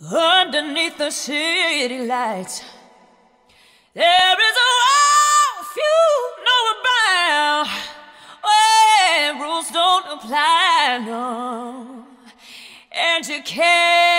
Underneath the city lights, there is a world few know about. Where rules don't apply, no. And you can't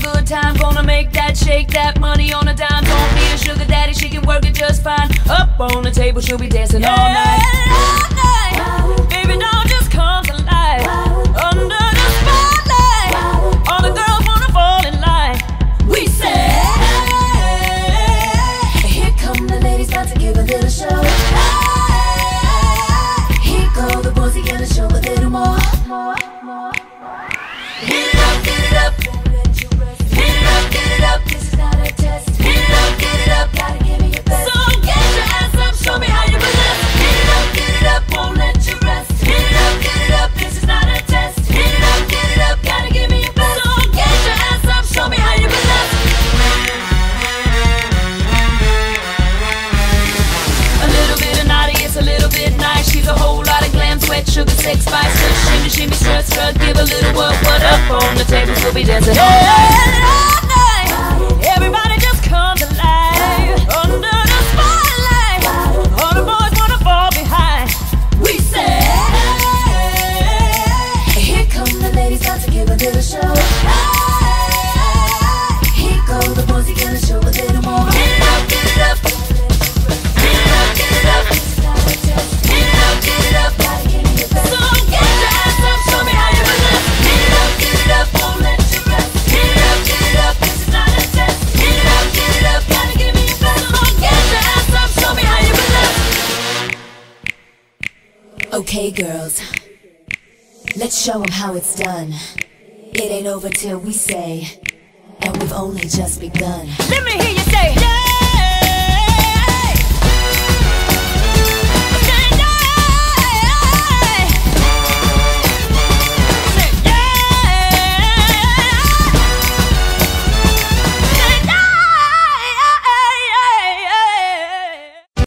good time. Gonna make that shake that money on a dime. Don't need a sugar daddy, she can work it just fine. Up on the table, she'll be dancing all night. Baby, doll just comes alive. Under the spotlight, all the girls wanna fall in line. We say, Here come the ladies, about to give a little show. Here go the boys, gonna show a little more. Hit it up, get it up, be dancing all night. Okay, girls, let's show them how it's done. It ain't over till we say, and we've only just begun. Let me hear you say, yeah.